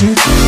Hold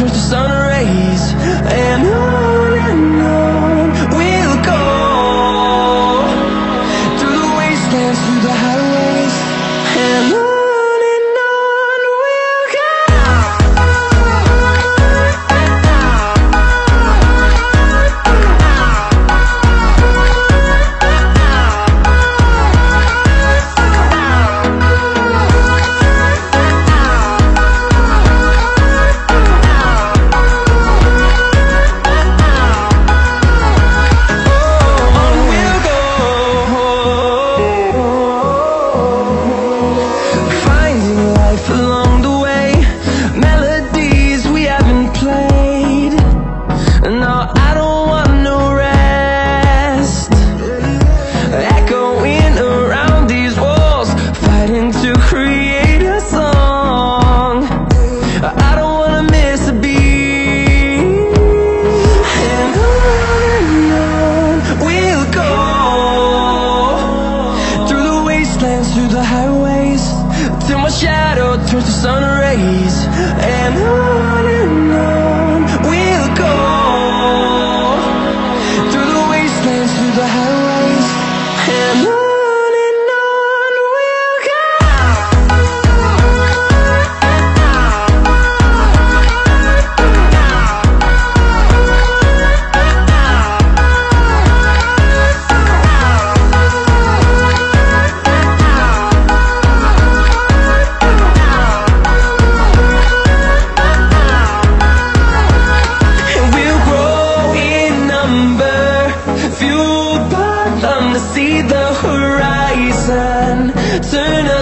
turns to sun the sun rays and I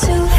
to